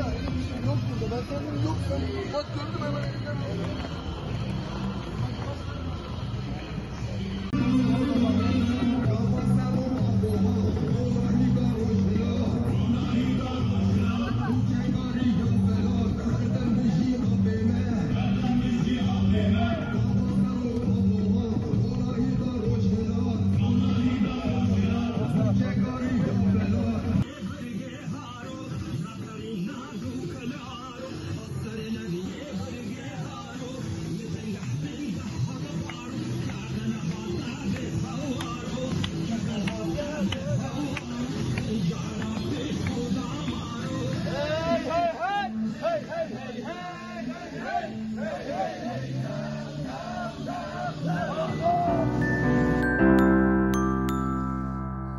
Yok burada. Ben kendim yok. Ben bak gördüm hemen elinden.